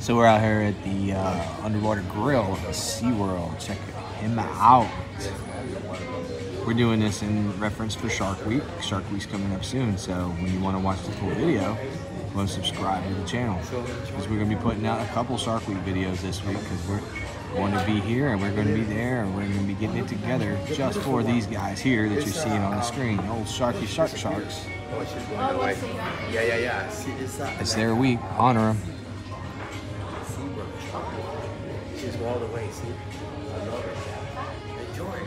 So we're out here at the uh, underwater grill at SeaWorld. Check him out. We're doing this in reference for Shark Week. Shark Week's coming up soon, so when you want to watch the full video, go subscribe to the channel. Because we're going to be putting out a couple Shark Week videos this week because we're going to be here and we're going to be there and we're going to be getting it together just for these guys here that you're seeing on the screen. Old Sharky Shark Sharks. She's going away. Yeah, yeah, yeah. Uh, It's their week. Honor them. She's all the way. See? I love it. Enjoy.